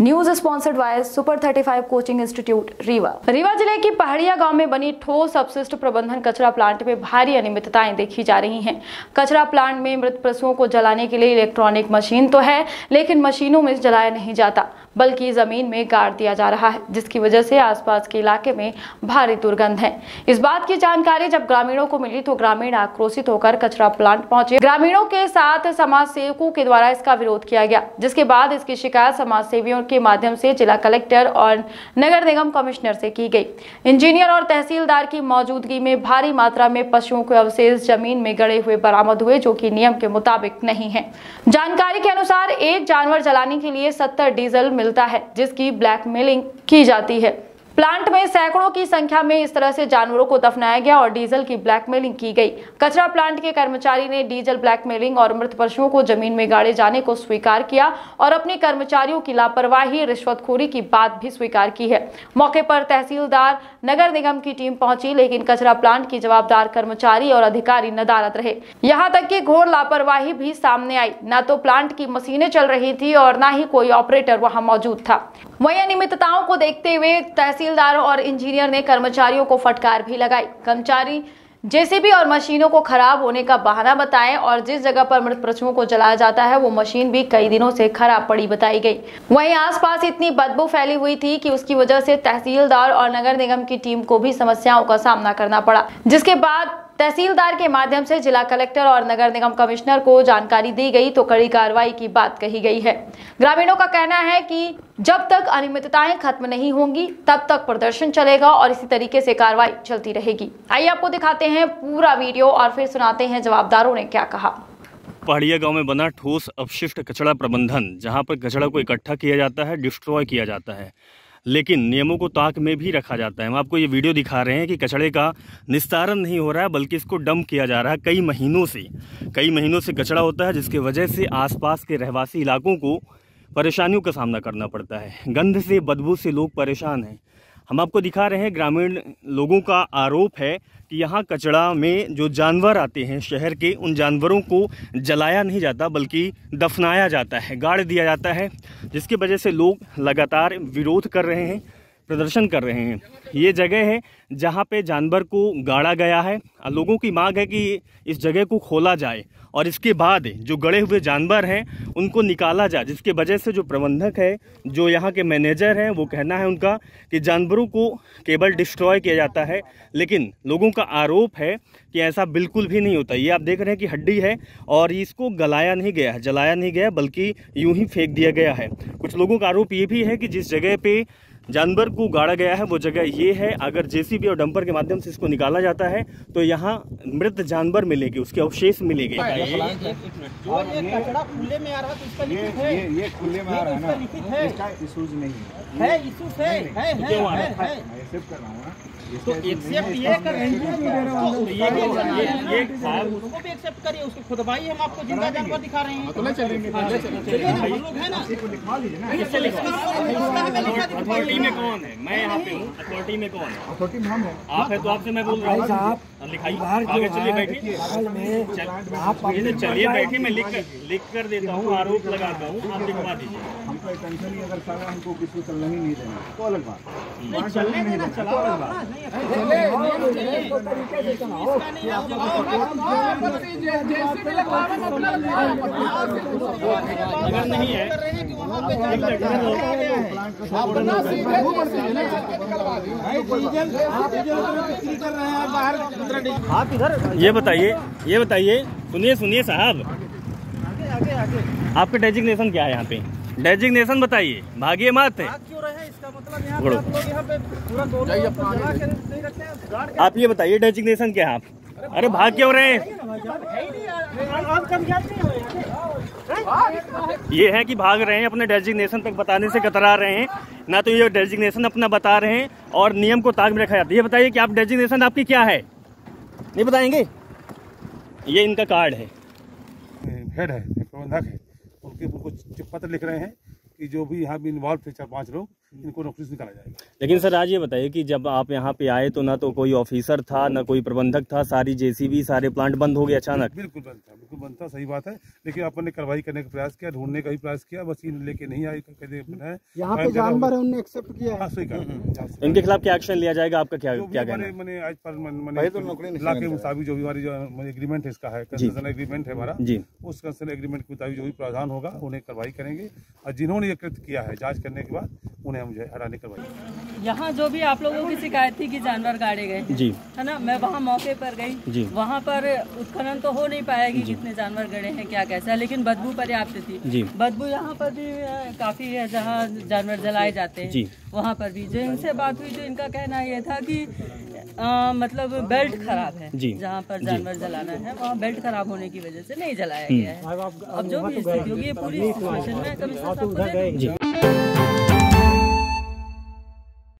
News sponsored by super 35 coaching institute Rewa Rewa ज़िले की पहाड़िया गाँव में बनी ठोस अपशिष्ट प्रबंधन कचरा प्लांट में भारी अनियमितताएँ देखी जा रही हैं। कचरा प्लांट में मृत पशुओं को जलाने के लिए इलेक्ट्रॉनिक मशीन तो है, लेकिन मशीनों में जलाया नहीं जाता, बल्कि ज़मीन में गाड़ दिया जा रहा है, जिसकी वजह से आसपास के इलाके में भारी दुर्गंध है। इस बात की जानकारी जब ग्रामीणों को मिली तो ग्रामीण आक्रोशित होकर कचरा प्लांट पहुँचे। ग्रामीणों के साथ समाज सेवकों के द्वारा इसका विरोध किया गया, जिसके बाद इसकी शिकायत समाज सेवियों के माध्यम से जिला कलेक्टर और नगर निगम कमिश्नर से की गई। इंजीनियर और तहसीलदार की मौजूदगी में भारी मात्रा में पशुओं के अवशेष ज़मीन में गड़े हुए बरामद हुए, जो कि नियम के मुताबिक नहीं है। जानकारी के अनुसार एक जानवर जलाने के लिए सत्तर डीजल मिलता है, जिसकी ब्लैकमेलिंग की जाती है। प्लांट में सैकड़ों की संख्या में इस तरह से जानवरों को दफनाया गया और डीजल की ब्लैकमेलिंग की गई। कचरा प्लांट के कर्मचारी ने डीजल ब्लैकमेलिंग और मृत पशुओं को ज़मीन में गाड़े जाने को स्वीकार किया और अपने कर्मचारियों की लापरवाही, रिश्वतखोरी की बात भी स्वीकार की है। मौके पर तहसीलदार, नगर निगम की टीम पहुँची, लेकिन कचरा प्लांट की जवाबदार कर्मचारी और अधिकारी नदारत रहे। यहाँ तक की घोर लापरवाही भी सामने आई। न तो प्लांट की मशीनें चल रही थी और न ही कोई ऑपरेटर वहाँ मौजूद था। वहीं अनियमितताओं को देखते हुए तहसीलदार और इंजीनियर ने कर्मचारियों को फटकार भी लगाई। कर्मचारी जेसीबी और मशीनों को खराब होने का बहाना बताएँ और जिस जगह पर मृत पशुओं को जलाया जाता है, वो मशीन भी कई दिनों से खराब पड़ी बताई गई। वहीं आसपास इतनी बदबू फैली हुई थी कि उसकी वजह से तहसीलदार और नगर निगम की टीम को भी समस्याओं का सामना करना पड़ा, जिसके बाद तहसीलदार के माध्यम से जिला कलेक्टर और नगर निगम कमिश्नर को जानकारी दी गई तो कड़ी कार्रवाई की बात कही गई है। ग्रामीणों का कहना है कि जब तक अनियमितताएँ खत्म नहीं होंगी, तब तक प्रदर्शन चलेगा और इसी तरीके से कार्रवाई चलती रहेगी। आइए आपको दिखाते हैं पूरा वीडियो और फिर सुनाते हैं जवाबदारों ने क्या कहा। पहाड़िया गाँव में बना ठोस अपशिष्ट कचरा प्रबंधन, जहाँ पर कचरा को इकट्ठा किया जाता है, डिस्ट्रॉय किया जाता है। लेकिन नियमों को ताक में भी रखा जाता है। हम आपको ये वीडियो दिखा रहे हैं कि कचड़े का निस्तारण नहीं हो रहा है, बल्कि इसको डंप किया जा रहा है कई महीनों से। कई महीनों से कचड़ा होता है, जिसके वजह से आसपास के रहवासी इलाकों को परेशानियों का सामना करना पड़ता है। गंध से, बदबू से लोग परेशान हैं। हम आपको दिखा रहे हैं ग्रामीण लोगों का आरोप है कि यहाँ कचड़ा में जो जानवर आते हैं शहर के, उन जानवरों को जलाया नहीं जाता, बल्कि दफनाया जाता है, गाड़ दिया जाता है, जिसकी वजह से लोग लगातार विरोध कर रहे हैं। प्रदर्शन कर रहे हैं। ये जगह है जहाँ पे जानवर को गाड़ा गया है। लोगों की मांग है कि इस जगह को खोला जाए और इसके बाद जो गड़े हुए जानवर हैं, उनको निकाला जाए। जिसके वजह से जो प्रबंधक है, जो यहाँ के मैनेजर हैं, वो कहना है उनका कि जानवरों को केवल डिस्ट्रॉय किया जाता है। लेकिन लोगों का आरोप है कि ऐसा बिल्कुल भी नहीं होता। ये आप देख रहे हैं कि हड्डी है और इसको गलाया नहीं गया है, जलाया नहीं गया, बल्कि यूँ ही फेंक दिया गया है। कुछ लोगों का आरोप ये भी है कि जिस जगह पे जानवर को गाड़ा गया है वो जगह ये है अगर जेसीबी और डंपर के माध्यम से इसको निकाला जाता है तो यहाँ मृत जानवर मिलेगी उसके अवशेष मिलेंगे। खुले में आ रहा तो इसका लिखित है। ये खुले में आ रहा है ना। लिखित है। इसका इशूज नहीं है। है है है है है मैं एक्सेप्ट कर रहा हूँ तो एक्सेप्ट ये कर रहे तो ये ये ये उसको भी एक्सेप्ट करिए उसको खुदवाई हम आपको ज़िंदा जानवर दिखा रहे हैं। तो चलेंगे चलेंगे। हम लोग है ना। लिखवा लीजिए ना। में कौन है? मैं यहाँ पे हूँ। अथॉरिटी में कौन है? अथॉरिटी में हम आप है तो आपसे मैं बोल रहा हूँ। हाँ, लिखाइए। आगे चलिए बैठिए। चल- चलिए बैठिए मैं लिख कर लिख कर देता हूँ आरोप लगाता हूँ आप लिखवा दीजिए हमको टेंशन ही अगर सारा हमको किसी चलने ही नहीं देंगे तो अलग बात। नहीं चलने देना चलाओ अपना नहीं अगर नहीं है आप इधर ये बताइए ये बताइए, सुनिए सुनिए साहब। आपका डेजिग्नेशन क्या है यहाँ पे? डेजिग्नेशन बताइए, भागिए मत। आप ये बताइए डेजिग्नेशन क्या है आप? अरे भाग क्यों रहे हैं? ये है कि भाग रहे हैं, अपने डेजिग्नेशन तक बताने से कतरा रहे हैं। ना तो ये डेजिग्नेशन अपना बता रहे हैं और नियम को ताक में रखा जाता है। ये बताइए कि आप डेजिग्नेशन आपकी क्या है? नहीं बताएँगे? ये इनका कार्ड है। हेड है, प्रबंधक है। उनके कुछ पत्र लिख रहे हैं कि जो भी यहाँ भी इन्वॉल्व थे चार पाँच लोग इनको नौकरी से निकाला जाएगा। लेकिन सर आज ये बताइए कि जब आप यहाँ पे आए तो ना तो कोई ऑफिसर था ना कोई प्रबंधक था सारी जेसीबी सारे प्लांट बंद हो गए अचानक? बिल्कुल बंद था बिल्कुल बंद था सही बात है। लेकिन अपन ने कार्रवाई करने का प्रयास किया ढूँढने का भी प्रयास किया बस इन लेके नहीं आई यहाँ पे जानवर है उनने एक्सेप्ट किया हाँ। सही कहा। इनके खिलाफ क्या एक्शन लिया जाएगा? आपका क्या क्या है? मैंने आज पर मैंने मुताबिक जो भी हमारी जो एग्रीमेंट है इसका है कंसेशन एग्रीमेंट है हमारा। जी। उस कंसेशन एग्रीमेंट के मुताबिक जो भी प्रावधान होगा उन्हें कार्रवाई करेंगे। और जिन्होंने ये कृत्य किया है जाँच करने के बाद उन्हें है हटाने करवाएँगे यहाँ जो भी आप लोगों की शिकायत थी कि जानवर गाड़े गए जी। है ना? मैं वहाँ मौके पर गई। जी। वहाँ पर उत्खनन तो हो नहीं पाया कि कितने जानवर गड़े हैं क्या कैसा है लेकिन बदबू पर्याप्त थी। जी। बदबू यहाँ पर भी काफ़ी है जहाँ जानवर जलाए जाते जी। हैं वहाँ पर भी। जो इनसे बात हुई तो इनका कहना यह था की अ, मतलब बेल्ट खराब है जी। जहाँ पर जानवर जलाना है वहाँ बेल्ट खराब होने की वजह से नहीं जलाया गया है। अब जो भी स्थिति होगी ये पूरी सिचुएशन में कमिश्नर साहब को दे दूँगी। जी